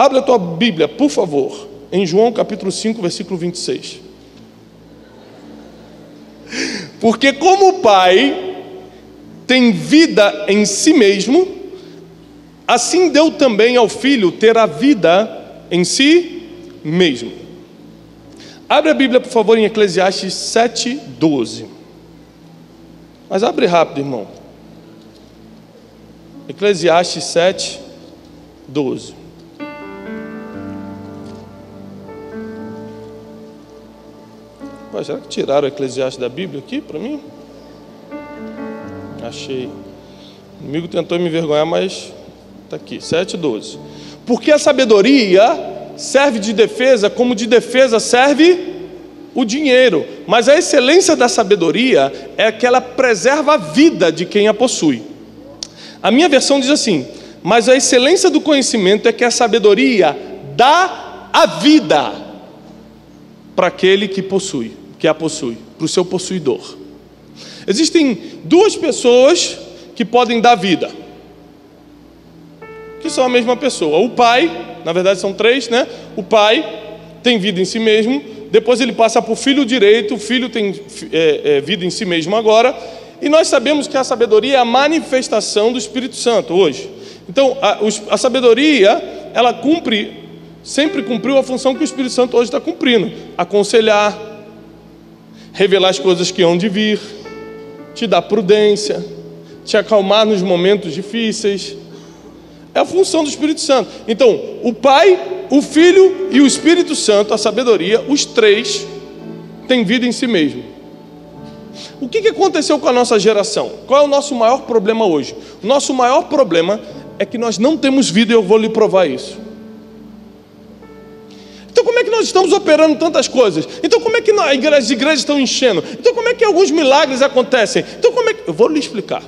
Abre a tua Bíblia, por favor, em João capítulo 5, versículo 26. Porque como o Pai tem vida em si mesmo, assim deu também ao Filho ter a vida em si mesmo. Abre a Bíblia, por favor, em Eclesiastes 7, 12. Mas abre rápido, irmão. Eclesiastes 7, 12. Será que tiraram Eclesiastes da Bíblia aqui para mim? Achei. O inimigo tentou me envergonhar, mas está aqui, 7,12. Porque a sabedoria serve de defesa, como de defesa serve o dinheiro. Mas a excelência da sabedoria é que ela preserva a vida de quem a possui. A minha versão diz assim: mas a excelência do conhecimento é que a sabedoria dá a vida para aquele que possui, que a possui, para o seu possuidor. Existem duas pessoas que podem dar vida, que são a mesma pessoa. O pai, na verdade são três, né? O pai tem vida em si mesmo, depois ele passa para o filho direito, o filho tem é, é, vida em si mesmo agora, e nós sabemos que a sabedoria é a manifestação do Espírito Santo hoje. Então, a, a sabedoria, ela cumpre, sempre cumpriu a função que o Espírito Santo hoje está cumprindo: aconselhar, revelar as coisas que hão de vir, te dar prudência, te acalmar nos momentos difíceis. É a função do Espírito Santo. Então, o Pai, o Filho e o Espírito Santo, a sabedoria, os três, têm vida em si mesmo. O que aconteceu com a nossa geração? Qual é o nosso maior problema hoje? O nosso maior problema é que nós não temos vida e eu vou lhe provar isso. Então, como é que nós estamos operando tantas coisas? Então, como é que as igrejas estão enchendo? Então, como é que alguns milagres acontecem? Então, como é que. Eu vou lhe explicar.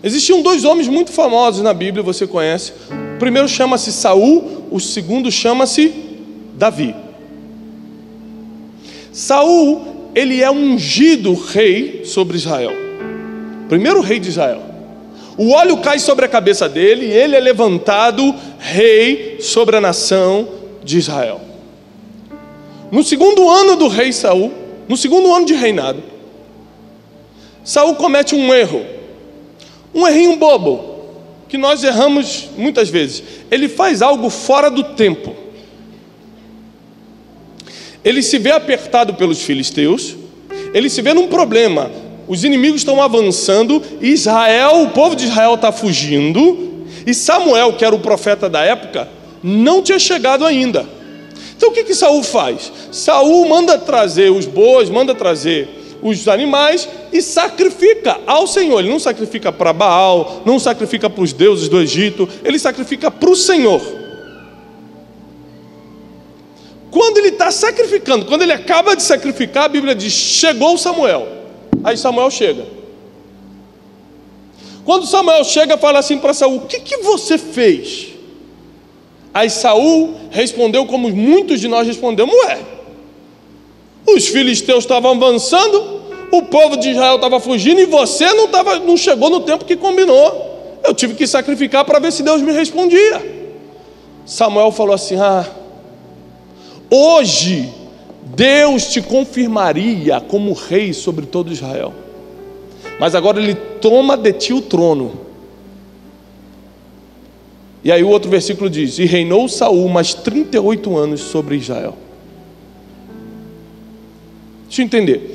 Existiam dois homens muito famosos na Bíblia, você conhece. O primeiro chama-se Saul, o segundo chama-se Davi. Saul, ele é ungido rei sobre Israel. Primeiro rei de Israel. O óleo cai sobre a cabeça dele ele é levantado rei sobre a nação de Israel. No segundo ano do rei Saul, no segundo ano de reinado, Saul comete um erro. Um errinho bobo, que nós erramos muitas vezes. Ele faz algo fora do tempo. Ele se vê apertado pelos filisteus, ele se vê num problema. Os inimigos estão avançando, Israel, o povo de Israel está fugindo, e Samuel, que era o profeta da época, não tinha chegado ainda. Então o que que Saul faz? Saul manda trazer os bois, manda trazer os animais e sacrifica ao Senhor. Ele não sacrifica para Baal, não sacrifica para os deuses do Egito, ele sacrifica para o Senhor. Quando ele está sacrificando, quando ele acaba de sacrificar, a Bíblia diz: chegou Samuel. Aí Samuel chega. Quando Samuel chega, fala assim para Saul: O que, que você fez? Aí Saul respondeu como muitos de nós respondemos: Ué, os filisteus estavam avançando, o povo de Israel estava fugindo e você não, tava, não chegou no tempo que combinou. Eu tive que sacrificar para ver se Deus me respondia. Samuel falou assim: Ah, hoje Deus te confirmaria como rei sobre todo Israel. Mas agora ele toma de ti o trono. E aí o outro versículo diz: E reinou Saul mais 38 anos sobre Israel. Deixa eu entender.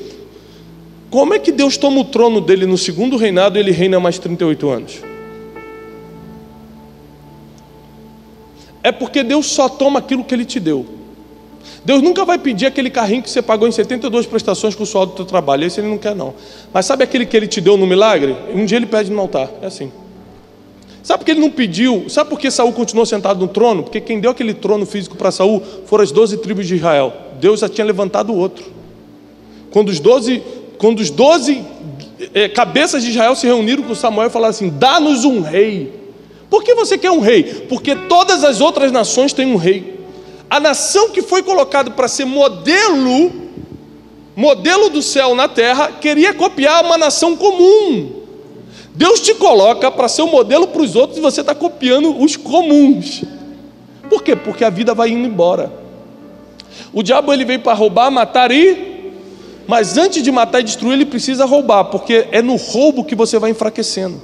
Como é que Deus toma o trono dele no segundo reinado e ele reina mais 38 anos? É porque Deus só toma aquilo que ele te deu. Deus nunca vai pedir aquele carrinho que você pagou em 72 prestações com o suor do teu trabalho. Esse ele não quer, não. Mas sabe aquele que ele te deu no milagre? Um dia ele pede no altar. É assim. Sabe por que ele não pediu? Sabe por que Saul continuou sentado no trono? Porque quem deu aquele trono físico para Saul foram as 12 tribos de Israel. Deus já tinha levantado outro. Quando os 12, quando os 12 é, cabeças de Israel se reuniram com Samuel e falaram assim: dá-nos um rei. Por que você quer um rei? Porque todas as outras nações têm um rei a nação que foi colocada para ser modelo, modelo do céu na terra, queria copiar uma nação comum. Deus te coloca para ser um modelo para os outros e você está copiando os comuns. Por quê? Porque a vida vai indo embora. O diabo ele veio para roubar, matar e. Mas antes de matar e destruir, ele precisa roubar, porque é no roubo que você vai enfraquecendo.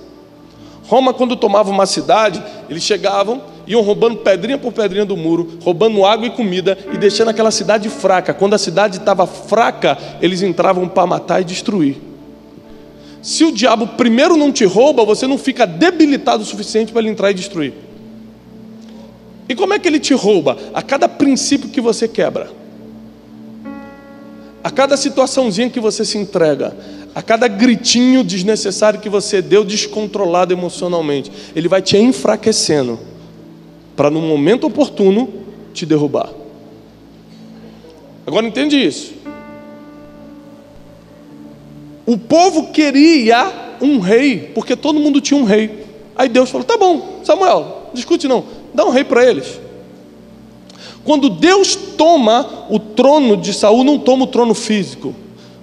Roma, quando tomava uma cidade, eles chegavam, iam roubando pedrinha por pedrinha do muro, roubando água e comida e deixando aquela cidade fraca. Quando a cidade estava fraca, eles entravam para matar e destruir. Se o diabo primeiro não te rouba, você não fica debilitado o suficiente para ele entrar e destruir. E como é que ele te rouba? A cada princípio que você quebra, a cada situaçãozinha que você se entrega, a cada gritinho desnecessário que você deu descontrolado emocionalmente, ele vai te enfraquecendo para no momento oportuno te derrubar. Agora entende isso. O povo queria um rei, porque todo mundo tinha um rei. Aí Deus falou: tá bom, Samuel, discute não, dá um rei para eles. Quando Deus toma o trono de Saul, não toma o trono físico,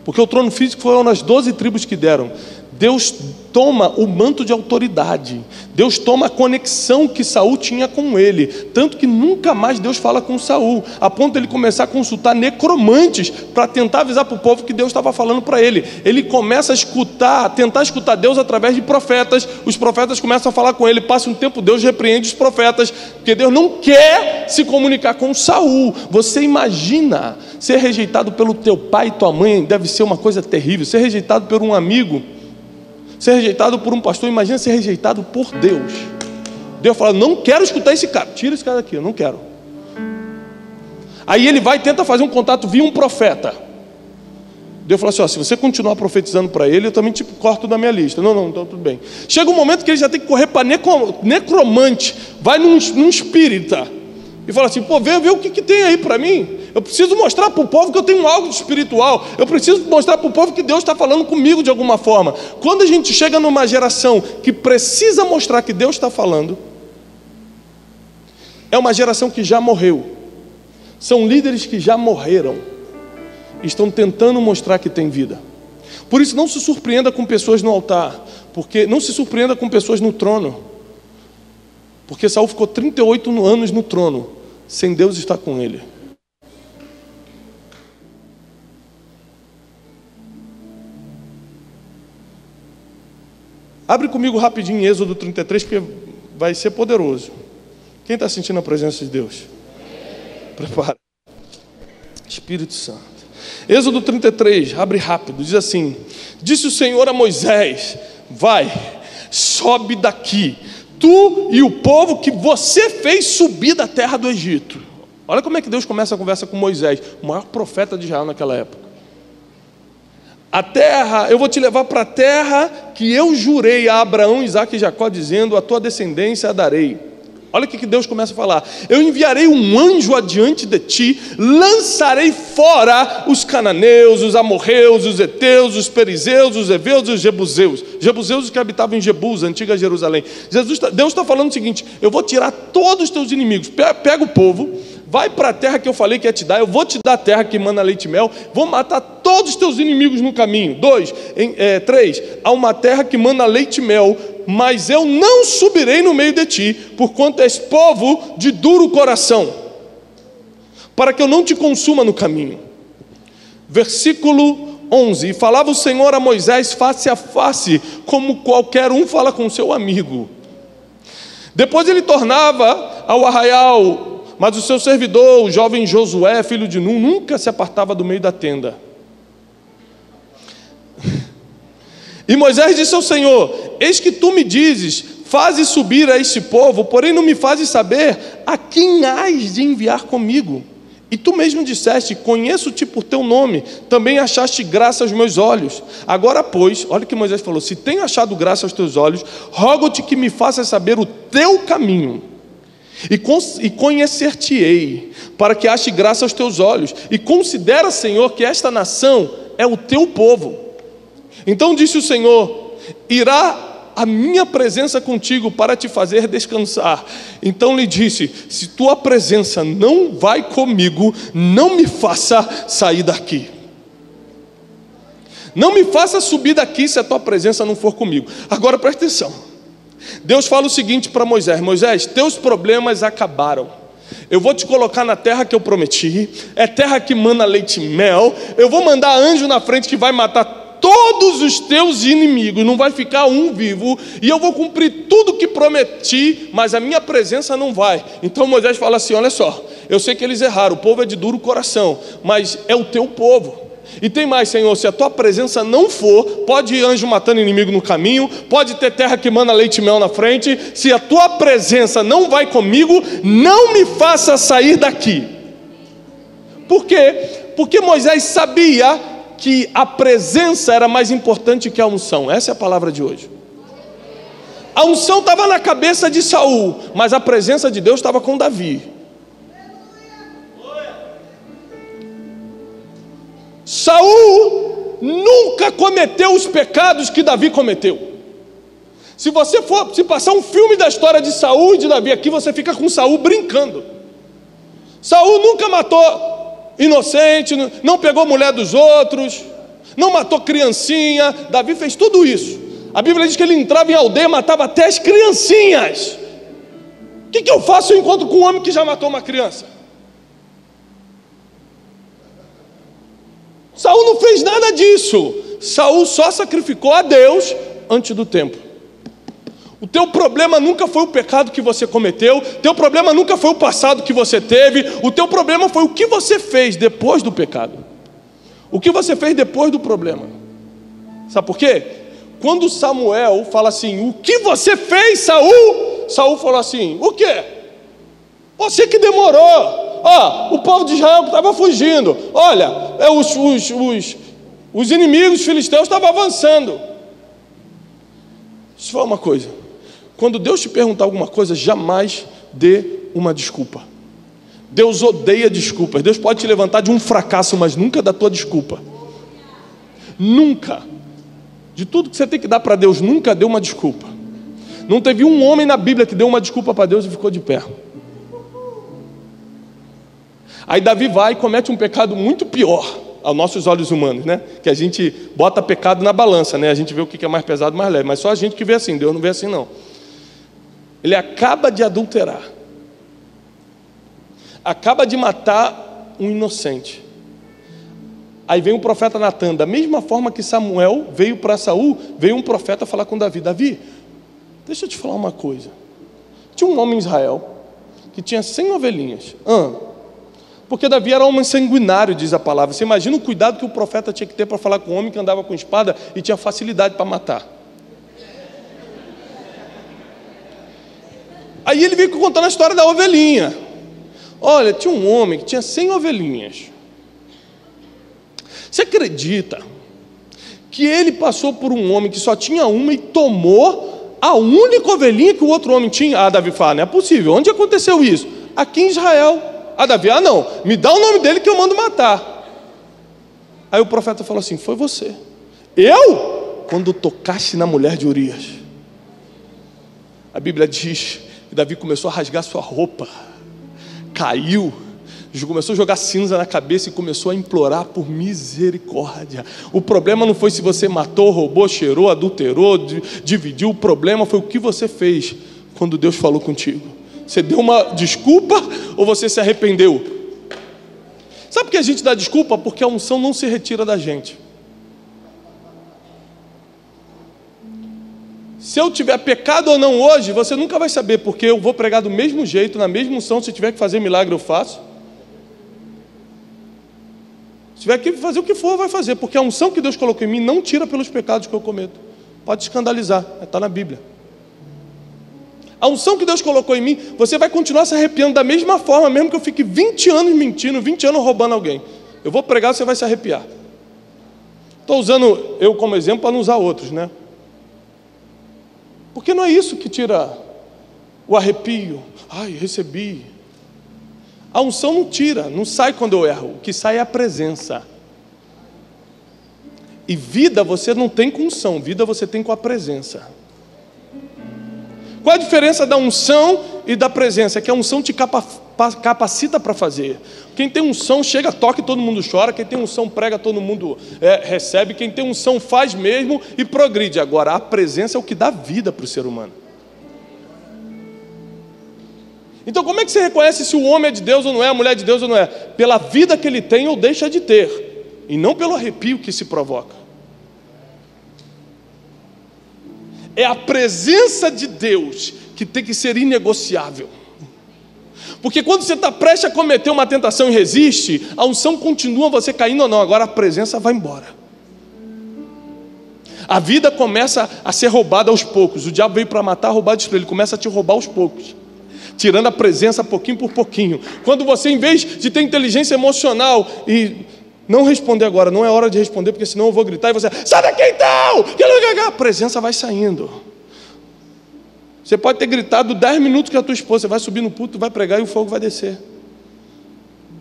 porque o trono físico foram as doze tribos que deram. Deus toma o manto de autoridade. Deus toma a conexão que Saul tinha com ele, tanto que nunca mais Deus fala com Saul, a ponto de ele começar a consultar necromantes para tentar avisar para o povo que Deus estava falando para ele. Ele começa a escutar, tentar escutar Deus através de profetas. Os profetas começam a falar com ele, passa um tempo, Deus repreende os profetas, porque Deus não quer se comunicar com Saul. Você imagina ser rejeitado pelo teu pai e tua mãe, deve ser uma coisa terrível. Ser rejeitado por um amigo Ser rejeitado por um pastor, imagina ser rejeitado por Deus. Deus fala: Não quero escutar esse cara, tira esse cara daqui, eu não quero. Aí ele vai e tenta fazer um contato via um profeta. Deus fala assim: ó, se você continuar profetizando para ele, eu também te corto da minha lista. Não, não, então tudo bem. Chega um momento que ele já tem que correr para necromante, vai num, num espírita e fala assim: pô, vê, vê o que, que tem aí para mim. Eu preciso mostrar para o povo que eu tenho algo de espiritual. Eu preciso mostrar para o povo que Deus está falando comigo de alguma forma. Quando a gente chega numa geração que precisa mostrar que Deus está falando, é uma geração que já morreu. São líderes que já morreram. Estão tentando mostrar que tem vida. Por isso, não se surpreenda com pessoas no altar. Porque não se surpreenda com pessoas no trono. Porque Saul ficou 38 anos no trono, sem Deus estar com ele. Abre comigo rapidinho Êxodo 33, porque vai ser poderoso. Quem está sentindo a presença de Deus? Prepara. Espírito Santo. Êxodo 33, abre rápido, diz assim: Disse o Senhor a Moisés: Vai, sobe daqui, tu e o povo que você fez subir da terra do Egito. Olha como é que Deus começa a conversa com Moisés, o maior profeta de Israel naquela época. A terra, eu vou te levar para a terra que eu jurei a Abraão, Isaac e Jacó, dizendo: A tua descendência a darei. Olha o que Deus começa a falar: Eu enviarei um anjo adiante de ti, lançarei fora os cananeus, os amorreus, os heteus, os perizeus, os heveus e os jebuseus. Jebuseus que habitavam em Jebus, antiga Jerusalém. Jesus, tá, Deus está falando o seguinte: Eu vou tirar todos os teus inimigos. Pega o povo vai para a terra que eu falei que ia te dar, eu vou te dar a terra que manda leite e mel, vou matar todos os teus inimigos no caminho. Dois, em, é, três, há uma terra que manda leite e mel, mas eu não subirei no meio de ti, porquanto és povo de duro coração, para que eu não te consuma no caminho. Versículo 11: E falava o Senhor a Moisés face a face, como qualquer um fala com seu amigo. Depois ele tornava ao arraial mas o seu servidor, o jovem Josué, filho de Nun, nunca se apartava do meio da tenda. E Moisés disse ao Senhor: Eis que tu me dizes, fazes subir a este povo, porém não me fazes saber a quem hás de enviar comigo. E tu mesmo disseste: Conheço-te por teu nome, também achaste graça aos meus olhos. Agora, pois, olha o que Moisés falou: Se tenho achado graça aos teus olhos, rogo-te que me faças saber o teu caminho e conhecer-te-ei, para que ache graça aos teus olhos, e considera, Senhor, que esta nação é o teu povo. Então disse o Senhor: irá a minha presença contigo para te fazer descansar. Então lhe disse: se tua presença não vai comigo, não me faça sair daqui. Não me faça subir daqui se a tua presença não for comigo. Agora presta atenção. Deus fala o seguinte para Moisés: Moisés, teus problemas acabaram. Eu vou te colocar na terra que eu prometi, é terra que mana leite e mel. Eu vou mandar anjo na frente que vai matar todos os teus inimigos, não vai ficar um vivo, e eu vou cumprir tudo que prometi, mas a minha presença não vai. Então Moisés fala assim: Olha só, eu sei que eles erraram, o povo é de duro coração, mas é o teu povo. E tem mais, Senhor, se a tua presença não for, pode ir anjo matando inimigo no caminho, pode ter terra que manda leite e mel na frente, se a tua presença não vai comigo, não me faça sair daqui. Por quê? Porque Moisés sabia que a presença era mais importante que a unção. Essa é a palavra de hoje. A unção estava na cabeça de Saul, mas a presença de Deus estava com Davi. Saul nunca cometeu os pecados que Davi cometeu. Se você for se passar um filme da história de Saul e de Davi aqui, você fica com Saul brincando. Saul nunca matou inocente, não pegou mulher dos outros, não matou criancinha. Davi fez tudo isso. A Bíblia diz que ele entrava em aldeia, matava até as criancinhas. O que, que eu faço? Eu encontro com um homem que já matou uma criança. Saul não fez nada disso. Saul só sacrificou a Deus antes do tempo. O teu problema nunca foi o pecado que você cometeu, teu problema nunca foi o passado que você teve, o teu problema foi o que você fez depois do pecado. O que você fez depois do problema. Sabe por quê? Quando Samuel fala assim: "O que você fez, Saul?" Saul falou assim: "O quê? Você que demorou. Ó, o povo de Israel estava fugindo. Olha, é, os, os, os, os inimigos filisteus estavam avançando. Eu falar uma coisa. Quando Deus te perguntar alguma coisa, jamais dê uma desculpa. Deus odeia desculpas. Deus pode te levantar de um fracasso, mas nunca da tua desculpa. Nunca. De tudo que você tem que dar para Deus, nunca deu uma desculpa. Não teve um homem na Bíblia que deu uma desculpa para Deus e ficou de pé. Aí Davi vai e comete um pecado muito pior aos nossos olhos humanos, né? Que a gente bota pecado na balança, né? A gente vê o que é mais pesado, mais leve. Mas só a gente que vê assim. Deus não vê assim não. Ele acaba de adulterar, acaba de matar um inocente. Aí vem o profeta Natan, da mesma forma que Samuel veio para Saul, veio um profeta falar com Davi: Davi, deixa eu te falar uma coisa. Tinha um homem em Israel que tinha cem ovelhinhas. Ah, porque Davi era um homem sanguinário, diz a palavra. Você imagina o cuidado que o profeta tinha que ter para falar com um homem que andava com espada e tinha facilidade para matar. Aí ele veio contando a história da ovelhinha. Olha, tinha um homem que tinha 100 ovelhinhas. Você acredita que ele passou por um homem que só tinha uma e tomou a única ovelhinha que o outro homem tinha? Ah, Davi fala, não é possível. Onde aconteceu isso? Aqui em Israel. Ah, Davi, ah, não, me dá o nome dele que eu mando matar. Aí o profeta falou assim: Foi você. Eu? Quando tocaste na mulher de Urias. A Bíblia diz e Davi começou a rasgar sua roupa, caiu, começou a jogar cinza na cabeça e começou a implorar por misericórdia. O problema não foi se você matou, roubou, cheirou, adulterou, dividiu. O problema foi o que você fez quando Deus falou contigo. Você deu uma desculpa ou você se arrependeu? Sabe por que a gente dá desculpa? Porque a unção não se retira da gente. Se eu tiver pecado ou não hoje, você nunca vai saber, porque eu vou pregar do mesmo jeito, na mesma unção. Se tiver que fazer milagre, eu faço. Se tiver que fazer o que for, vai fazer, porque a unção que Deus colocou em mim não tira pelos pecados que eu cometo. Pode escandalizar, está na Bíblia. A unção que Deus colocou em mim, você vai continuar se arrepiando da mesma forma, mesmo que eu fique 20 anos mentindo, 20 anos roubando alguém. Eu vou pregar, você vai se arrepiar. Estou usando eu como exemplo para não usar outros, né? Porque não é isso que tira o arrepio. Ai, recebi. A unção não tira, não sai quando eu erro. O que sai é a presença. E vida você não tem com unção, vida você tem com a presença. Qual a diferença da unção e da presença? É que a unção te capacita para fazer. Quem tem unção chega, toca e todo mundo chora. Quem tem unção prega, todo mundo é, recebe. Quem tem unção faz mesmo e progride. Agora, a presença é o que dá vida para o ser humano. Então, como é que você reconhece se o homem é de Deus ou não é, a mulher é de Deus ou não é? Pela vida que ele tem ou deixa de ter, e não pelo arrepio que se provoca. É a presença de Deus que tem que ser inegociável. Porque quando você está prestes a cometer uma tentação e resiste, a unção continua você caindo ou não, agora a presença vai embora. A vida começa a ser roubada aos poucos. O diabo veio para matar, roubar, destruir. Ele começa a te roubar aos poucos, tirando a presença pouquinho por pouquinho. Quando você, em vez de ter inteligência emocional e não responder agora, não é hora de responder, porque senão eu vou gritar e você, sai daqui então! A presença vai saindo. Você pode ter gritado 10 minutos com a tua esposa, você vai subir no puto, vai pregar e o fogo vai descer.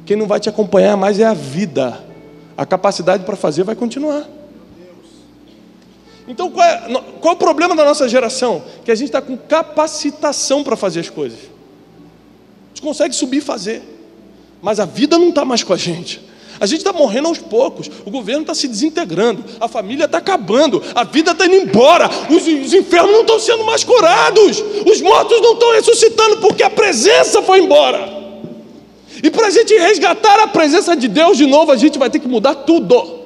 Quem não vai te acompanhar mais é a vida. A capacidade para fazer vai continuar. Então, qual é, qual é o problema da nossa geração? Que a gente está com capacitação para fazer as coisas. A gente consegue subir e fazer, mas a vida não está mais com a gente. A gente está morrendo aos poucos, o governo está se desintegrando, a família está acabando, a vida está indo embora, os, os enfermos não estão sendo mais curados, os mortos não estão ressuscitando porque a presença foi embora. E para a gente resgatar a presença de Deus de novo, a gente vai ter que mudar tudo.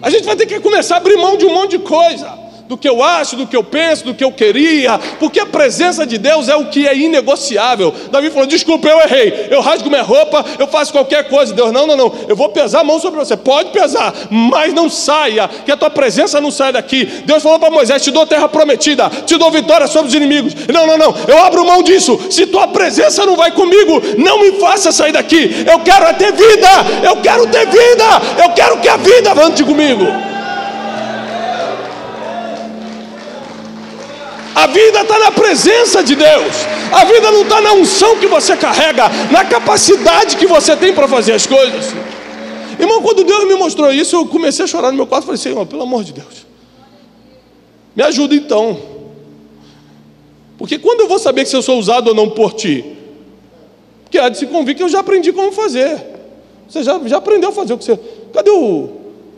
A gente vai ter que começar a abrir mão de um monte de coisa do que eu acho, do que eu penso, do que eu queria, porque a presença de Deus é o que é inegociável. Davi falou: Desculpa, eu errei, eu rasgo minha roupa, eu faço qualquer coisa. Deus, não, não, não, eu vou pesar a mão sobre você. Pode pesar, mas não saia, que a tua presença não saia daqui. Deus falou para Moisés: Te dou terra prometida, te dou vitória sobre os inimigos. Não, não, não, eu abro mão disso. Se tua presença não vai comigo, não me faça sair daqui. Eu quero é ter vida, eu quero ter vida, eu quero que a vida ande comigo. A vida está na presença de Deus. A vida não está na unção que você carrega, na capacidade que você tem para fazer as coisas. Irmão, quando Deus me mostrou isso, eu comecei a chorar no meu quarto falei, Senhor, pelo amor de Deus, me ajuda então. Porque quando eu vou saber se eu sou usado ou não por ti? Porque há de se convir que eu já aprendi como fazer. Você já, já aprendeu a fazer o que você. Cadê o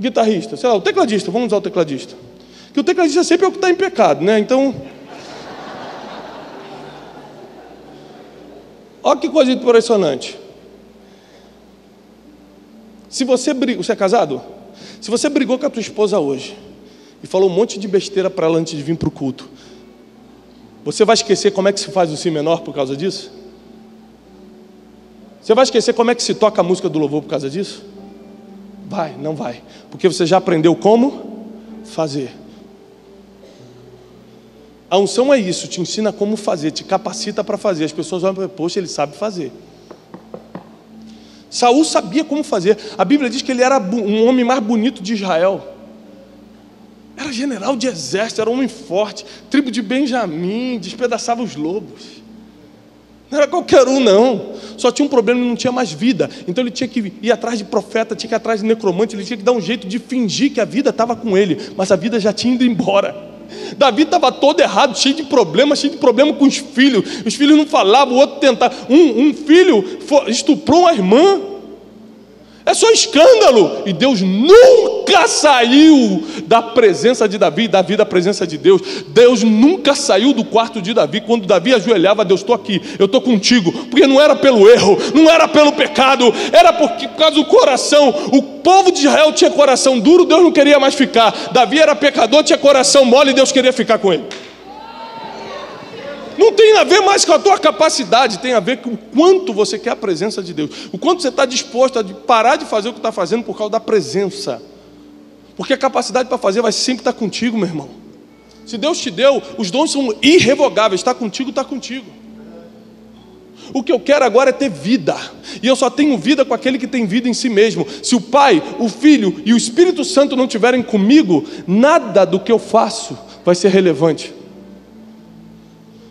guitarrista? Sei lá, o tecladista, vamos usar o tecladista. Que o tecladista sempre é o que está em pecado, né? Então. Olha que coisa impressionante. Se você brigou, você é casado? Se você brigou com a tua esposa hoje e falou um monte de besteira para ela antes de vir para o culto, você vai esquecer como é que se faz o si menor por causa disso? Você vai esquecer como é que se toca a música do louvor por causa disso? Vai, não vai, porque você já aprendeu como fazer. A unção é isso, te ensina como fazer, te capacita para fazer. As pessoas olham para poxa, ele sabe fazer. Saul sabia como fazer. A Bíblia diz que ele era um homem mais bonito de Israel. Era general de exército, era um homem forte, tribo de Benjamim, despedaçava os lobos. Não era qualquer um, não. Só tinha um problema, ele não tinha mais vida. Então ele tinha que ir atrás de profeta, tinha que ir atrás de necromante, ele tinha que dar um jeito de fingir que a vida estava com ele, mas a vida já tinha ido embora. Davi estava todo errado, cheio de problemas, cheio de problema com os filhos. Os filhos não falavam, o outro tentava. Um, um filho estuprou uma irmã. É só escândalo. E Deus nunca saiu da presença de Davi, Davi da presença de Deus. Deus nunca saiu do quarto de Davi. Quando Davi ajoelhava, Deus, estou aqui, eu estou contigo. Porque não era pelo erro, não era pelo pecado, era porque, por causa do coração. O povo de Israel tinha coração duro, Deus não queria mais ficar. Davi era pecador, tinha coração mole, Deus queria ficar com ele. A ver mais com a tua capacidade, tem a ver com o quanto você quer a presença de Deus, o quanto você está disposto a parar de fazer o que está fazendo por causa da presença. Porque a capacidade para fazer vai sempre estar contigo, meu irmão. Se Deus te deu, os dons são irrevogáveis, está contigo, está contigo. O que eu quero agora é ter vida. E eu só tenho vida com aquele que tem vida em si mesmo. Se o Pai, o Filho e o Espírito Santo não estiverem comigo, nada do que eu faço vai ser relevante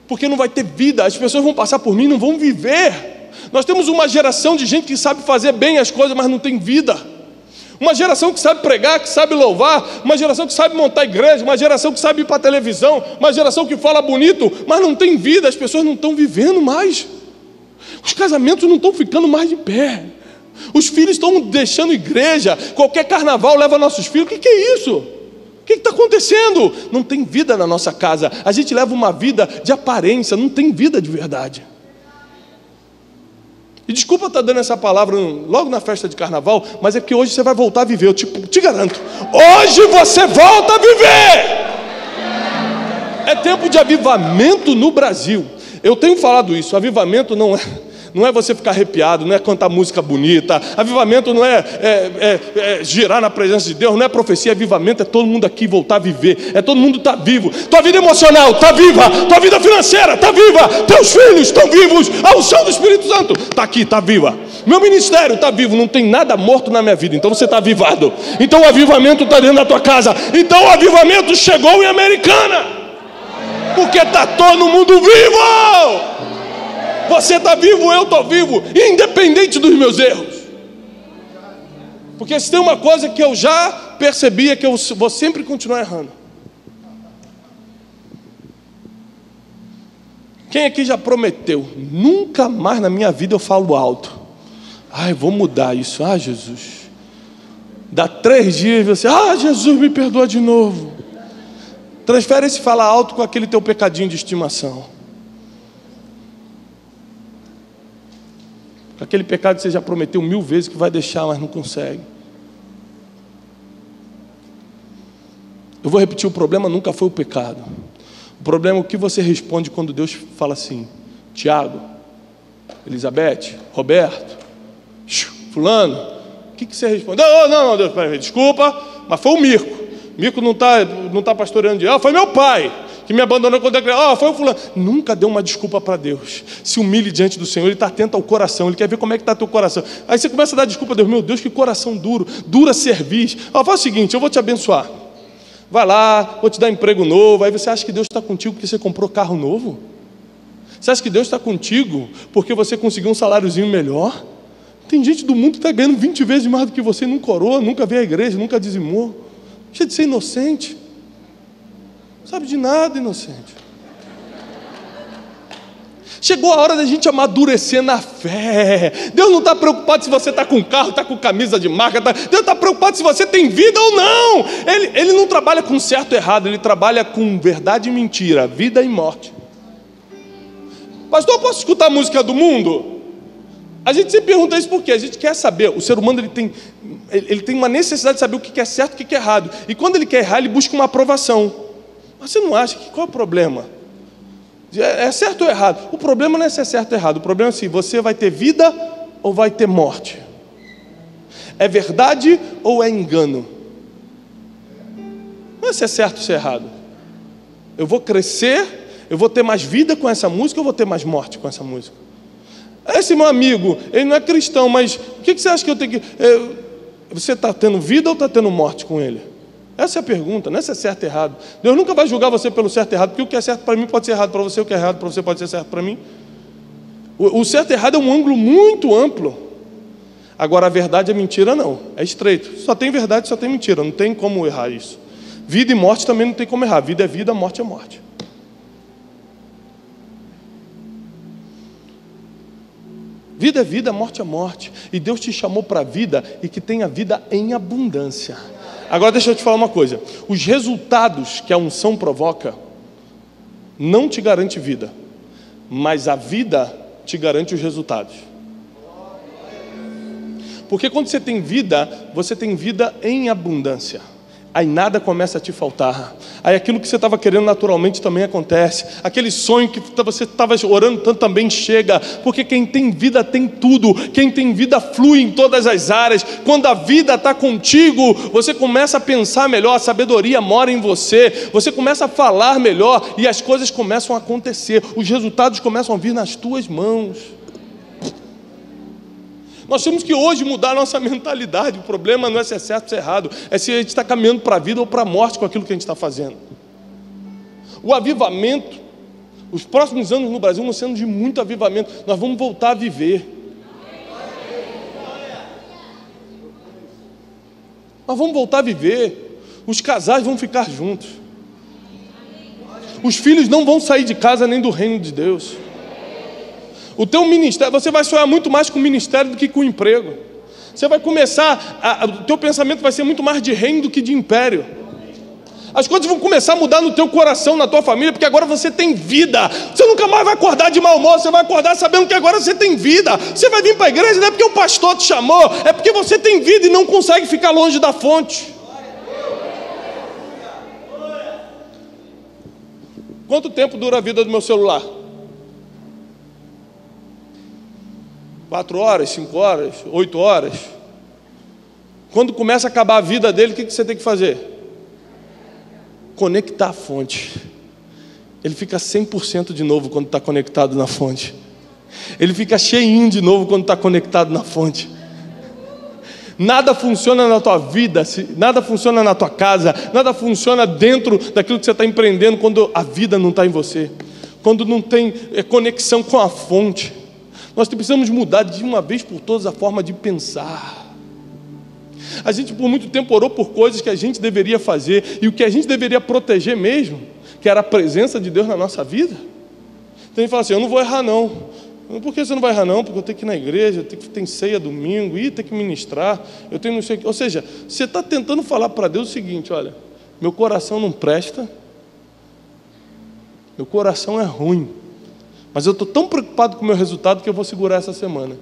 porque não vai ter vida, as pessoas vão passar por mim, não vão viver. Nós temos uma geração de gente que sabe fazer bem as coisas, mas não tem vida. Uma geração que sabe pregar, que sabe louvar, uma geração que sabe montar igreja, uma geração que sabe ir para a televisão, uma geração que fala bonito, mas não tem vida, as pessoas não estão vivendo mais. Os casamentos não estão ficando mais de pé. Os filhos estão deixando igreja. Qualquer carnaval leva nossos filhos. O que, que é isso? Que está acontecendo? Não tem vida na nossa casa. A gente leva uma vida de aparência, não tem vida de verdade. E desculpa estar dando essa palavra logo na festa de carnaval, mas é porque hoje você vai voltar a viver. Eu te, te garanto. Hoje você volta a viver. É tempo de avivamento no Brasil. Eu tenho falado isso. Avivamento não é não é você ficar arrepiado, não é cantar música bonita. Avivamento não é, é, é, é girar na presença de Deus, não é profecia. Avivamento é todo mundo aqui voltar a viver. É todo mundo estar tá vivo. Tua vida emocional está viva. Tua vida financeira está viva. Teus filhos estão vivos. A unção do Espírito Santo está aqui, está viva. Meu ministério está vivo. Não tem nada morto na minha vida. Então você está avivado. Então o avivamento está dentro da tua casa. Então o avivamento chegou em Americana. Porque está todo mundo vivo. Você está vivo, eu estou vivo, independente dos meus erros. Porque se tem uma coisa que eu já percebi é que eu vou sempre continuar errando. Quem aqui já prometeu? Nunca mais na minha vida eu falo alto. Ai, vou mudar isso. Ah, Jesus. Dá três dias você, ah, Jesus, me perdoa de novo. Transfere esse fala alto com aquele teu pecadinho de estimação. Aquele pecado que você já prometeu mil vezes que vai deixar, mas não consegue. Eu vou repetir: o problema nunca foi o pecado. O problema é o que você responde quando Deus fala assim: Tiago, Elizabeth, Roberto, Fulano, o que, que você responde? Oh, não, não, Deus, desculpa, mas foi o Mirko. Mirko não está não tá pastoreando de. Ah, foi meu pai que me abandonou quando eu criança. Oh, foi o fulano. Nunca deu uma desculpa para Deus. Se humilhe diante do Senhor, Ele está atento ao coração, Ele quer ver como é que está teu coração. Aí você começa a dar desculpa a Deus, meu Deus, que coração duro, dura servir. Oh, faz o seguinte, eu vou te abençoar. Vai lá, vou te dar emprego novo. Aí você acha que Deus está contigo porque você comprou carro novo? Você acha que Deus está contigo porque você conseguiu um saláriozinho melhor? Tem gente do mundo que está ganhando 20 vezes mais do que você, não coroa, nunca veio à igreja, nunca dizimou. Deixa de ser inocente. Sabe de nada, inocente. Chegou a hora da gente amadurecer na fé. Deus não está preocupado se você está com carro, está com camisa de marca. Tá... Deus está preocupado se você tem vida ou não. Ele, ele não trabalha com certo e errado, ele trabalha com verdade e mentira, vida e morte. Pastor, eu posso escutar música do mundo? A gente sempre pergunta isso porque a gente quer saber. O ser humano ele tem, ele tem uma necessidade de saber o que é certo e o que é errado. E quando ele quer errar, ele busca uma aprovação. Mas você não acha que qual é o problema? É, é certo ou errado? O problema não é se é certo ou errado, o problema é se você vai ter vida ou vai ter morte. É verdade ou é engano? Não é se é certo ou se é errado. Eu vou crescer, eu vou ter mais vida com essa música ou vou ter mais morte com essa música? Esse meu amigo, ele não é cristão, mas o que você acha que eu tenho que. É, você está tendo vida ou está tendo morte com ele? Essa é a pergunta, não é se é certo ou errado. Deus nunca vai julgar você pelo certo e errado, porque o que é certo para mim pode ser errado para você, o que é errado para você pode ser certo para mim. O, o certo e errado é um ângulo muito amplo. Agora, a verdade é mentira, não. É estreito. Só tem verdade, só tem mentira. Não tem como errar isso. Vida e morte também não tem como errar. Vida é vida, morte é morte. Vida é vida, morte é morte. E Deus te chamou para a vida e que tenha vida em abundância. Agora deixa eu te falar uma coisa: os resultados que a unção provoca não te garante vida, mas a vida te garante os resultados. Porque quando você tem vida, você tem vida em abundância aí nada começa a te faltar. Aí aquilo que você estava querendo naturalmente também acontece. Aquele sonho que você estava orando tanto também chega. Porque quem tem vida tem tudo. Quem tem vida flui em todas as áreas. Quando a vida está contigo, você começa a pensar melhor, a sabedoria mora em você. Você começa a falar melhor e as coisas começam a acontecer. Os resultados começam a vir nas tuas mãos. Nós temos que hoje mudar a nossa mentalidade. O problema não é se é certo ou se é errado, é se a gente está caminhando para a vida ou para a morte com aquilo que a gente está fazendo. O avivamento, os próximos anos no Brasil vão sendo de muito avivamento. Nós vamos voltar a viver. Nós vamos voltar a viver. Os casais vão ficar juntos. Os filhos não vão sair de casa nem do reino de Deus. O teu ministério, você vai sonhar muito mais com o ministério do que com o emprego. Você vai começar, a, a, o teu pensamento vai ser muito mais de reino do que de império. As coisas vão começar a mudar no teu coração, na tua família, porque agora você tem vida. Você nunca mais vai acordar de mau humor, você vai acordar sabendo que agora você tem vida. Você vai vir para a igreja não é porque o pastor te chamou, é porque você tem vida e não consegue ficar longe da fonte. Quanto tempo dura a vida do meu celular? Quatro horas, cinco horas, oito horas? Quando começa a acabar a vida dele, o que você tem que fazer? conectar a fonte. Ele fica 100% de novo quando está conectado na fonte. Ele fica cheinho de novo quando está conectado na fonte. Nada funciona na tua vida, nada funciona na tua casa, nada funciona dentro daquilo que você está empreendendo quando a vida não está em você, quando não tem é, conexão com a fonte. Nós precisamos mudar de uma vez por todas a forma de pensar. A gente por muito tempo orou por coisas que a gente deveria fazer e o que a gente deveria proteger mesmo, que era a presença de Deus na nossa vida. Então a gente fala assim: eu não vou errar não. Por que você não vai errar não? Porque eu tenho que ir na igreja, eu tenho que ter ceia domingo, e tem que ministrar, eu tenho não sei o que. Ou seja, você está tentando falar para Deus o seguinte: olha, meu coração não presta, meu coração é ruim, mas eu estou tão preocupado com o meu resultado que eu vou segurar essa semana.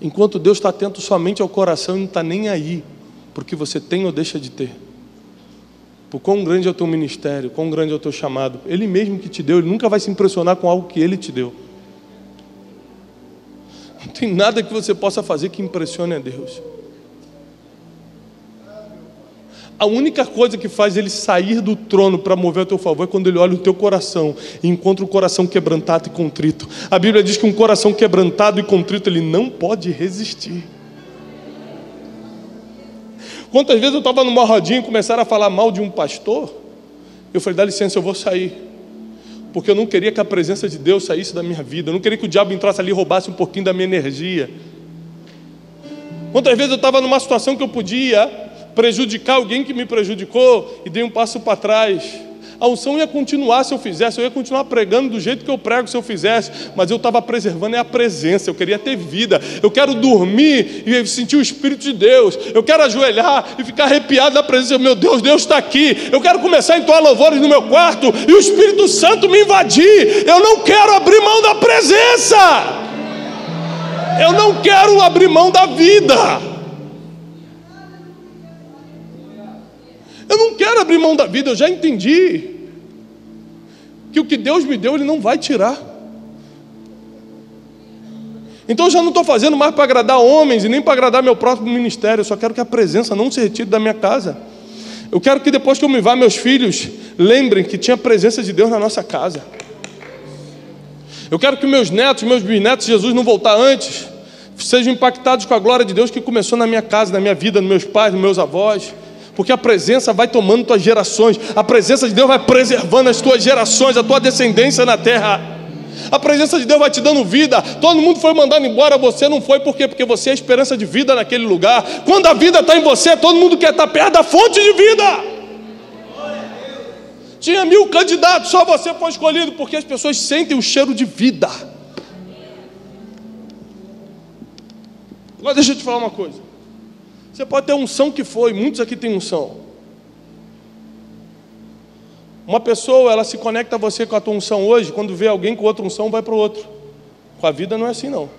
Enquanto Deus está atento somente ao coração e não está nem aí, porque você tem ou deixa de ter. Por quão grande é o teu ministério, quão grande é o teu chamado. Ele mesmo que te deu, ele nunca vai se impressionar com algo que ele te deu. Não tem nada que você possa fazer que impressione a Deus. A única coisa que faz ele sair do trono para mover a teu favor é quando ele olha o teu coração e encontra o coração quebrantado e contrito. A Bíblia diz que um coração quebrantado e contrito ele não pode resistir. Quantas vezes eu estava numa rodinha e começaram a falar mal de um pastor? Eu falei, dá licença, eu vou sair. Porque eu não queria que a presença de Deus saísse da minha vida. Eu não queria que o diabo entrasse ali e roubasse um pouquinho da minha energia. Quantas vezes eu estava numa situação que eu podia prejudicar alguém que me prejudicou e dei um passo para trás. A unção ia continuar se eu fizesse, eu ia continuar pregando do jeito que eu prego se eu fizesse, mas eu estava preservando é a presença, eu queria ter vida, eu quero dormir e sentir o Espírito de Deus, eu quero ajoelhar e ficar arrepiado na presença, meu Deus, Deus está aqui, eu quero começar a entoar louvores no meu quarto e o Espírito Santo me invadir, eu não quero abrir mão da presença, eu não quero abrir mão da vida. Eu não quero abrir mão da vida, eu já entendi que o que Deus me deu, Ele não vai tirar. Então eu já não estou fazendo mais para agradar homens e nem para agradar meu próprio ministério, eu só quero que a presença não se retire da minha casa. Eu quero que depois que eu me vá, meus filhos lembrem que tinha a presença de Deus na nossa casa. Eu quero que meus netos, meus bisnetos, Jesus não voltar antes, sejam impactados com a glória de Deus que começou na minha casa, na minha vida, nos meus pais, nos meus avós porque a presença vai tomando tuas gerações, a presença de Deus vai preservando as tuas gerações, a tua descendência na terra. A presença de Deus vai te dando vida. Todo mundo foi mandado embora, você não foi, por quê? Porque você é a esperança de vida naquele lugar. Quando a vida está em você, todo mundo quer estar perto da fonte de vida. Tinha mil candidatos, só você foi escolhido, porque as pessoas sentem o cheiro de vida. Agora deixa eu te falar uma coisa. Você pode ter unção que foi, muitos aqui têm unção. Uma pessoa, ela se conecta a você com a tua unção hoje, quando vê alguém com outra unção, vai para o outro. Com a vida não é assim, não.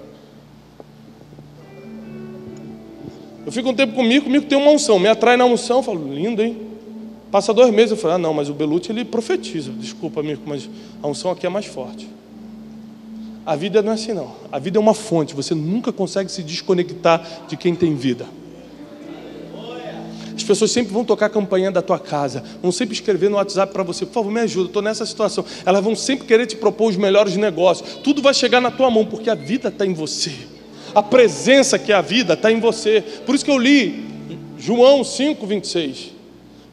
Eu fico um tempo comigo, comigo tem uma unção, me atrai na unção, falo, lindo, hein? Passa dois meses, eu falo, ah, não, mas o Belucci ele profetiza. Desculpa, amigo, mas a unção aqui é mais forte. A vida não é assim, não. A vida é uma fonte, você nunca consegue se desconectar de quem tem vida. As pessoas sempre vão tocar a campanha da tua casa, vão sempre escrever no WhatsApp para você, por favor, me ajuda, estou nessa situação. Elas vão sempre querer te propor os melhores negócios. Tudo vai chegar na tua mão, porque a vida está em você. A presença que é a vida está em você. Por isso que eu li João 5, 26.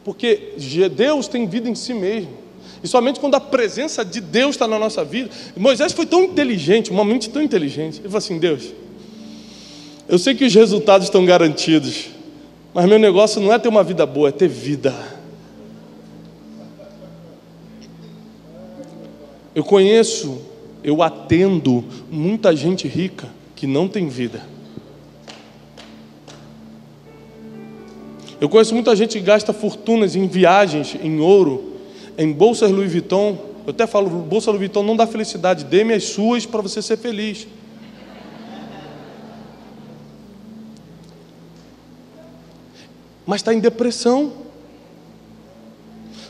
Porque Deus tem vida em si mesmo. E somente quando a presença de Deus está na nossa vida. Moisés foi tão inteligente, uma mente tão inteligente. Ele falou assim: Deus, eu sei que os resultados estão garantidos. Mas meu negócio não é ter uma vida boa, é ter vida. Eu conheço, eu atendo muita gente rica que não tem vida. Eu conheço muita gente que gasta fortunas em viagens, em ouro, em bolsas Louis Vuitton. Eu até falo, bolsa Louis Vuitton não dá felicidade, dê-me as suas para você ser feliz. Mas está em depressão.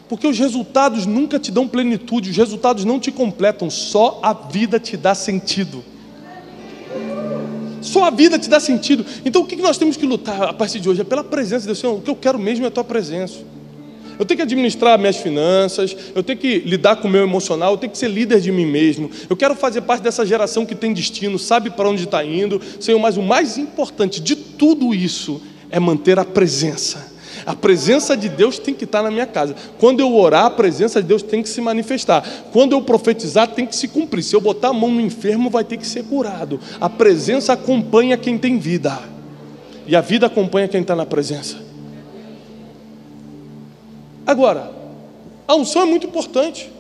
Porque os resultados nunca te dão plenitude, os resultados não te completam, só a vida te dá sentido. Só a vida te dá sentido. Então o que nós temos que lutar a partir de hoje? É pela presença de Deus. Senhor, o que eu quero mesmo é a tua presença. Eu tenho que administrar minhas finanças, eu tenho que lidar com o meu emocional, eu tenho que ser líder de mim mesmo. Eu quero fazer parte dessa geração que tem destino, sabe para onde está indo. Senhor, mas o mais importante de tudo isso é manter a presença. A presença de Deus tem que estar na minha casa. Quando eu orar, a presença de Deus tem que se manifestar. Quando eu profetizar, tem que se cumprir. Se eu botar a mão no enfermo, vai ter que ser curado. A presença acompanha quem tem vida. E a vida acompanha quem está na presença. Agora, a unção é muito importante.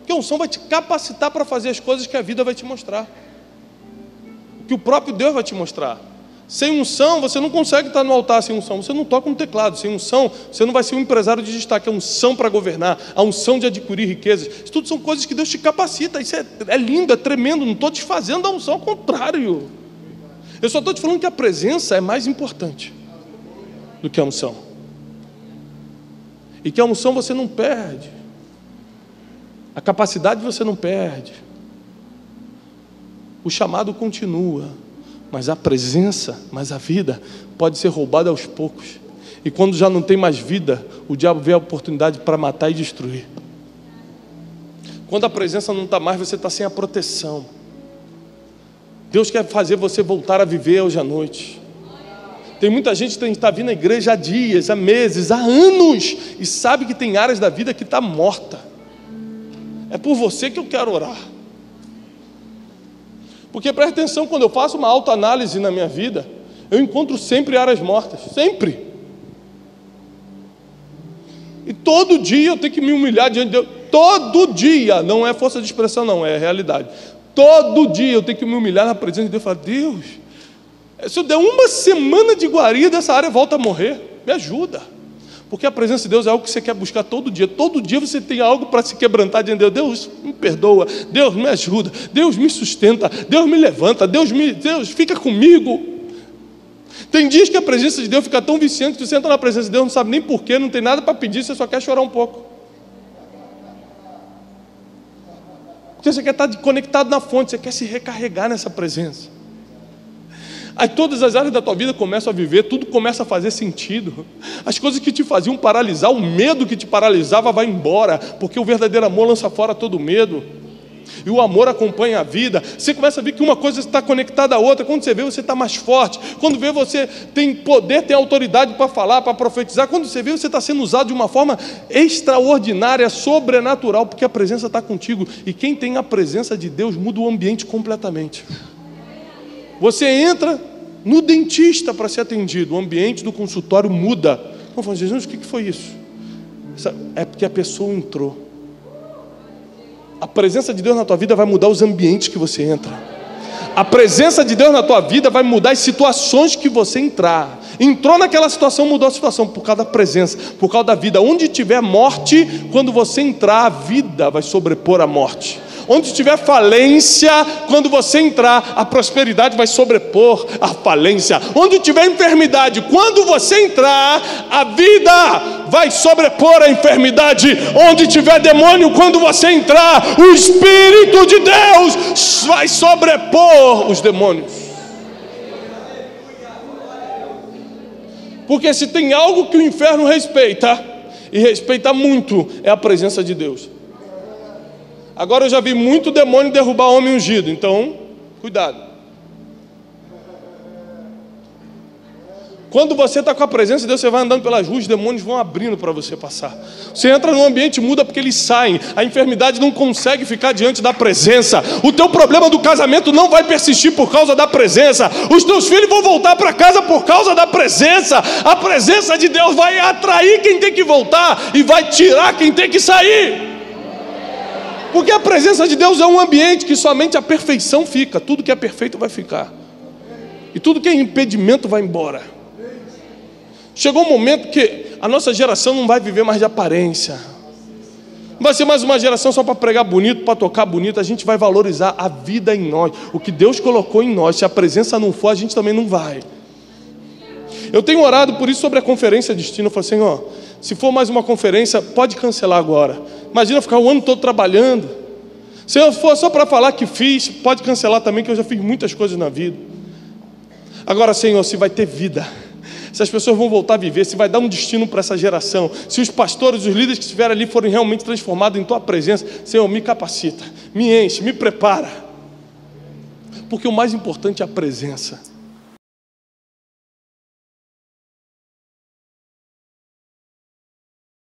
Porque a unção vai te capacitar para fazer as coisas que a vida vai te mostrar. Que o próprio Deus vai te mostrar. Sem unção, você não consegue estar no altar sem unção. Você não toca no teclado. Sem unção, você não vai ser um empresário de destaque. É unção para governar, a unção de adquirir riquezas. Isso tudo são coisas que Deus te capacita. Isso é, é lindo, é tremendo. Não estou desfazendo a unção, ao contrário. Eu só estou te falando que a presença é mais importante do que a unção. E que a unção você não perde. A capacidade você não perde. O chamado continua. Mas a presença, mas a vida pode ser roubada aos poucos. E quando já não tem mais vida, o diabo vê a oportunidade para matar e destruir. Quando a presença não está mais, você está sem a proteção. Deus quer fazer você voltar a viver hoje à noite. Tem muita gente que está vindo à igreja há dias, há meses, há anos, e sabe que tem áreas da vida que está morta. É por você que eu quero orar. Porque presta atenção, quando eu faço uma autoanálise na minha vida, eu encontro sempre áreas mortas, sempre. E todo dia eu tenho que me humilhar diante de Deus. Todo dia, não é força de expressão, não, é realidade. Todo dia eu tenho que me humilhar na presença de Deus e falar: Deus, se eu der uma semana de guarida, essa área volta a morrer. Me ajuda. Porque a presença de Deus é algo que você quer buscar todo dia. Todo dia você tem algo para se quebrantar diante de Deus. Deus me perdoa, Deus me ajuda, Deus me sustenta, Deus me levanta, Deus me, Deus fica comigo. Tem dias que a presença de Deus fica tão viciante que você entra na presença de Deus, não sabe nem porquê, não tem nada para pedir, você só quer chorar um pouco. Porque você quer estar conectado na fonte, você quer se recarregar nessa presença. Aí todas as áreas da tua vida começam a viver, tudo começa a fazer sentido. As coisas que te faziam paralisar, o medo que te paralisava vai embora, porque o verdadeiro amor lança fora todo medo. E o amor acompanha a vida. Você começa a ver que uma coisa está conectada à outra. Quando você vê, você está mais forte. Quando vê, você tem poder, tem autoridade para falar, para profetizar. Quando você vê, você está sendo usado de uma forma extraordinária, sobrenatural, porque a presença está contigo. E quem tem a presença de Deus muda o ambiente completamente. Você entra no dentista para ser atendido, o ambiente do consultório muda. Vamos falar, Jesus, o que foi isso? É porque a pessoa entrou. A presença de Deus na tua vida vai mudar os ambientes que você entra. A presença de Deus na tua vida vai mudar as situações que você entrar. Entrou naquela situação, mudou a situação por causa da presença, por causa da vida. Onde tiver morte, quando você entrar, a vida vai sobrepor a morte. Onde tiver falência, quando você entrar, a prosperidade vai sobrepor a falência. Onde tiver enfermidade, quando você entrar, a vida vai sobrepor a enfermidade. Onde tiver demônio, quando você entrar, o Espírito de Deus vai sobrepor os demônios. Porque se tem algo que o inferno respeita, e respeita muito, é a presença de Deus. Agora eu já vi muito demônio derrubar homem ungido, então, cuidado. Quando você está com a presença de Deus, você vai andando pelas ruas, os demônios vão abrindo para você passar. Você entra no ambiente, muda porque eles saem. A enfermidade não consegue ficar diante da presença. O teu problema do casamento não vai persistir por causa da presença. Os teus filhos vão voltar para casa por causa da presença. A presença de Deus vai atrair quem tem que voltar e vai tirar quem tem que sair. Porque a presença de Deus é um ambiente que somente a perfeição fica. Tudo que é perfeito vai ficar. E tudo que é impedimento vai embora. Chegou um momento que a nossa geração não vai viver mais de aparência. Não vai ser mais uma geração só para pregar bonito, para tocar bonito. A gente vai valorizar a vida em nós, o que Deus colocou em nós. Se a presença não for, a gente também não vai. Eu tenho orado por isso sobre a conferência destino. Eu falei, Senhor, se for mais uma conferência, pode cancelar agora. Imagina ficar o ano todo trabalhando. Se eu for só para falar que fiz, pode cancelar também, que eu já fiz muitas coisas na vida. Agora, Senhor, se vai ter vida se as pessoas vão voltar a viver, se vai dar um destino para essa geração, se os pastores, os líderes que estiverem ali forem realmente transformados em tua presença, Senhor, me capacita, me enche, me prepara. Porque o mais importante é a presença.